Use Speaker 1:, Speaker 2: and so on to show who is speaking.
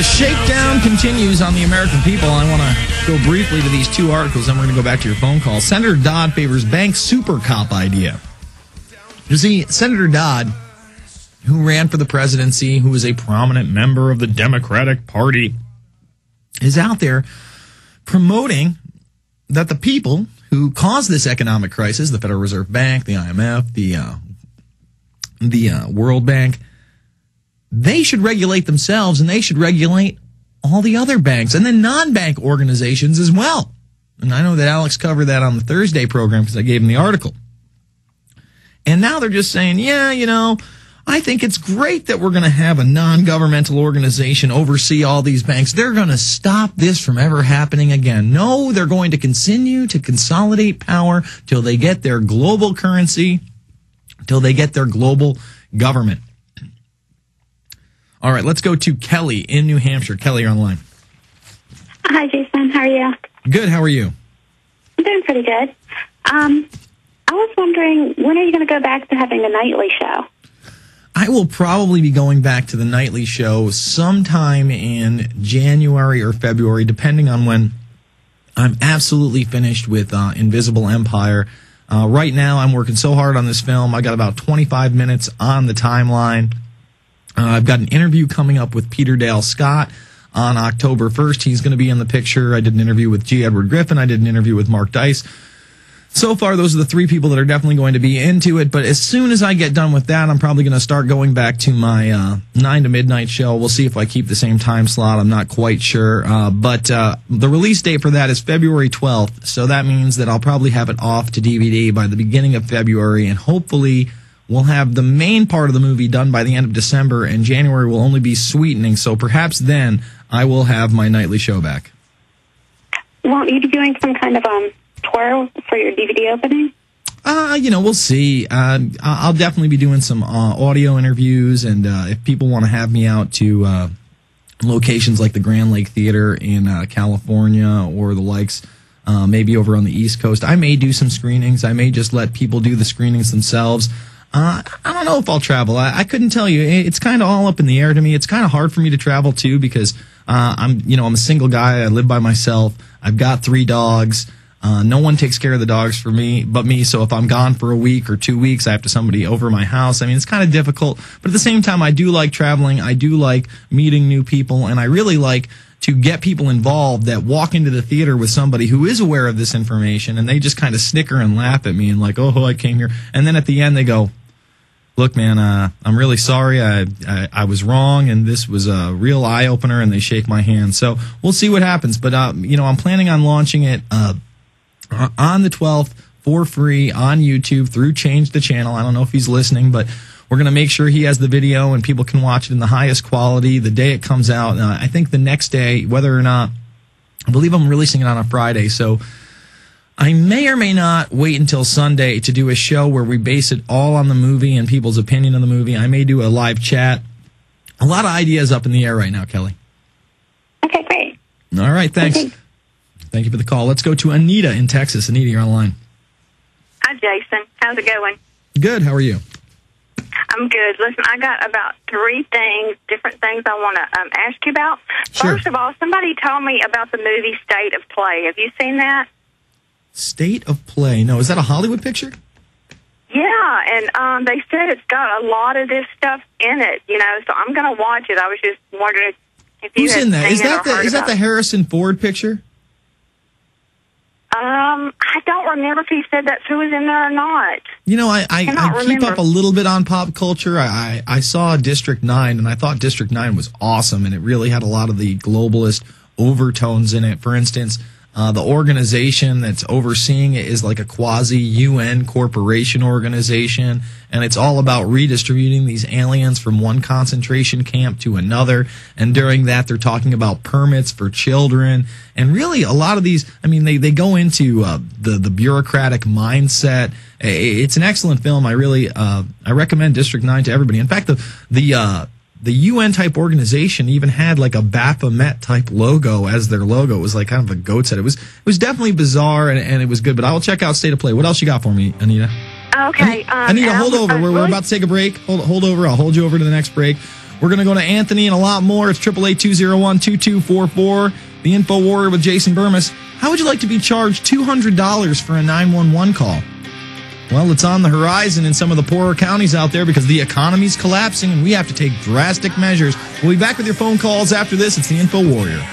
Speaker 1: The shakedown continues on the American people. I want to go briefly to these two articles, then we're going to go back to your phone call. Senator Dodd favors bank super cop idea. You see, Senator Dodd, who ran for the presidency, who is a prominent member of the Democratic Party, is out there promoting that the people who caused this economic crisis, the Federal Reserve Bank, the IMF, the uh, the uh, World Bank, they should regulate themselves and they should regulate all the other banks and the non-bank organizations as well. And I know that Alex covered that on the Thursday program because I gave him the article. And now they're just saying, yeah, you know, I think it's great that we're going to have a non-governmental organization oversee all these banks. They're going to stop this from ever happening again. No, they're going to continue to consolidate power till they get their global currency, till they get their global government. All right, let's go to Kelly in New Hampshire. Kelly, you're on the line.
Speaker 2: Hi, Jason. How are you?
Speaker 1: Good. How are you?
Speaker 2: I'm doing pretty good. Um, I was wondering, when are you going to go back to having a nightly show?
Speaker 1: I will probably be going back to the nightly show sometime in January or February, depending on when I'm absolutely finished with uh, Invisible Empire. Uh, right now, I'm working so hard on this film. I got about 25 minutes on the timeline. Uh, I've got an interview coming up with Peter Dale Scott on October 1st. He's going to be in the picture. I did an interview with G. Edward Griffin. I did an interview with Mark Dice. So far, those are the three people that are definitely going to be into it. But as soon as I get done with that, I'm probably going to start going back to my uh, nine to midnight show. We'll see if I keep the same time slot. I'm not quite sure. Uh, but uh, the release date for that is February 12th. So that means that I'll probably have it off to DVD by the beginning of February, and hopefully We'll have the main part of the movie done by the end of December, and January will only be sweetening. So perhaps then I will have my nightly show back.
Speaker 2: Won't you be doing some kind of um tour for your DVD opening?
Speaker 1: Uh, you know, we'll see. Uh, I'll definitely be doing some uh, audio interviews, and uh, if people want to have me out to uh, locations like the Grand Lake Theater in uh, California or the likes, uh, maybe over on the East Coast, I may do some screenings. I may just let people do the screenings themselves. Uh, I don't know if I'll travel. I, I couldn't tell you. It's kind of all up in the air to me. It's kind of hard for me to travel too because uh, I'm, you know, I'm a single guy. I live by myself. I've got three dogs. Uh, no one takes care of the dogs for me but me. So if I'm gone for a week or two weeks, I have to somebody over my house. I mean, it's kind of difficult. But at the same time, I do like traveling. I do like meeting new people, and I really like to get people involved that walk into the theater with somebody who is aware of this information and they just kind of snicker and laugh at me and like, oh, I came here. And then at the end they go, look, man, uh, I'm really sorry. I, I, I was wrong, and this was a real eye opener. And they shake my hand. So we'll see what happens. But uh, you know, I'm planning on launching it uh, on the 12th for free on YouTube through Change the Channel. I don't know if he's listening, but we're going to make sure he has the video and people can watch it in the highest quality the day it comes out. Uh, I think the next day, whether or not, I believe I'm releasing it on a Friday. So I may or may not wait until Sunday to do a show where we base it all on the movie and people's opinion of the movie. I may do a live chat. A lot of ideas up in the air right now, Kelly.
Speaker 2: Okay, great.
Speaker 1: All right, thanks. Okay. Thank you for the call. Let's go to Anita in Texas. Anita, you're online.
Speaker 3: Hi, Jason. How's it going?
Speaker 1: Good. How are you?
Speaker 3: I'm good. Listen, I got about three things, different things I want to um, ask you about. Sure. First of all, somebody told me about the movie State of Play. Have you seen that?
Speaker 1: State of Play. No, is that a Hollywood picture?
Speaker 3: Yeah, and um, they said it's got a lot of this stuff in it. You know, so I'm going to watch it. I was just wondering if you
Speaker 1: who's in that? Is that the is that the Harrison Ford picture?
Speaker 3: Um, I don't remember if he said that's who was in there or not.
Speaker 1: You know, I I, I, I keep up a little bit on pop culture. I, I I saw District Nine, and I thought District Nine was awesome, and it really had a lot of the globalist overtones in it. For instance, uh, the organization that's overseeing it is like a quasi UN corporation organization, and it's all about redistributing these aliens from one concentration camp to another. And during that, they're talking about permits for children, and really a lot of these. I mean, they they go into uh, the the bureaucratic mindset. It's an excellent film. I really uh, I recommend District Nine to everybody. In fact, the the uh, the UN type organization even had like a Baphomet type logo as their logo. It was like kind of a goat's head. It was it was definitely bizarre and, and it was good. But I will check out State of Play. What else you got for me, Anita?
Speaker 3: Okay,
Speaker 1: um, Anita, hold over. We're, we're about to take a break. Hold hold over. I'll hold you over to the next break. We're going to go to Anthony and a lot more. It's 888-201-2244. The Info Warrior with Jason Bermas. How would you like to be charged $200 for a 911 call? Well, it's on the horizon in some of the poorer counties out there because the economy's collapsing and we have to take drastic measures. We'll be back with your phone calls after this. It's the Info Warrior.